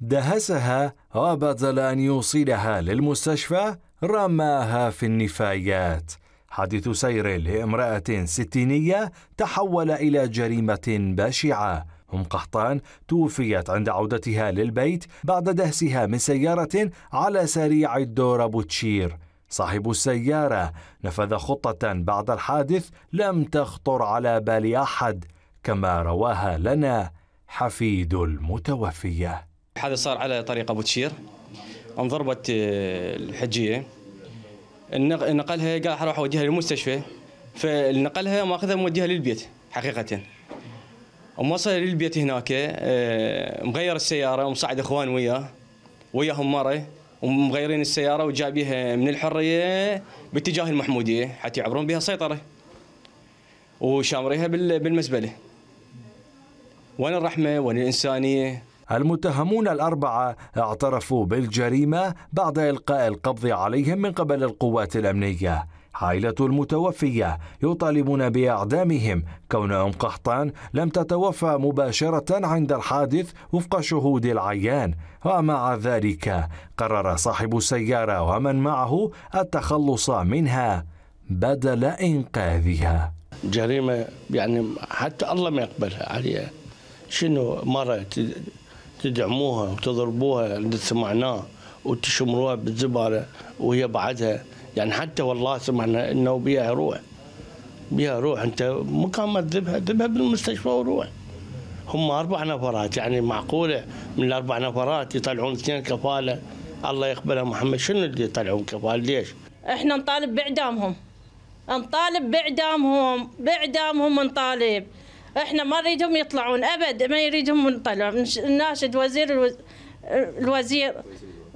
دهسها وبدل أن يوصلها للمستشفى رماها في النفايات. حادث سير لامرأة ستينية تحول إلى جريمة بشعة. أم قحطان توفيت عند عودتها للبيت بعد دهسها من سيارة على سريع الدور بوتشير. صاحب السيارة نفذ خطة بعد الحادث لم تخطر على بال أحد كما رواها لنا حفيد المتوفية. الحادث صار على طريق أبو تشير. انضربت آه، الحجية. نقلها قال حروح أوديها للمستشفى. فنقلها مأخذها موديها للبيت حقيقة. وموصل للبيت هناك آه، مغير السيارة ومصعد إخوان وياه. وياهم مرة ومغيرين السيارة وجايبيها من الحرية باتجاه المحمودية حتى يعبرون بها سيطرة. وشامريها بالمزبلة. وين الرحمة؟ وين الإنسانية؟ المتهمون الأربعة اعترفوا بالجريمة بعد إلقاء القبض عليهم من قبل القوات الأمنية. عائلة المتوفية يطالبون بإعدامهم. كون أم قحطان لم تتوفى مباشرة عند الحادث وفق شهود العيان. ومع ذلك قرر صاحب السيارة ومن معه التخلص منها. بدل إنقاذها. جريمة يعني حتى الله ما يقبلها. عليها. شنو مرة تدعموها وتضربوها اللي سمعناه وتشمروها بالزبالة وهي بعدها. يعني حتى والله سمعنا إنه بيها روح. بيها روح. أنت مكان ما تذبها ذبها بالمستشفى وروح. هم أربع نفرات. يعني معقولة من الأربع نفرات يطلعون اثنين كفالة؟ الله يقبلها محمد. شنو اللي يطلعون كفالة؟ ليش؟ إحنا نطالب باعدامهم نطالب باعدامهم باعدامهم نطالب. إحنا ما نريدهم يطلعون ابد ما يريدهم نطلع ناشد وزير الوزير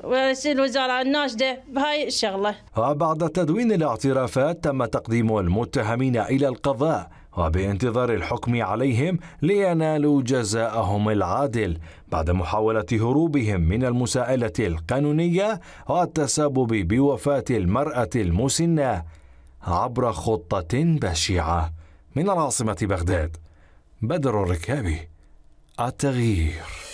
رئيس الوزراء الناشدة بهاي الشغلة. وبعد تدوين الاعترافات تم تقديم المتهمين إلى القضاء وبانتظار الحكم عليهم لينالوا جزاءهم العادل. بعد محاولة هروبهم من المساءلة القانونية والتسبب بوفاة المرأة المسنة عبر خطة بشعة. من العاصمة بغداد. بدر الركابي التغيير.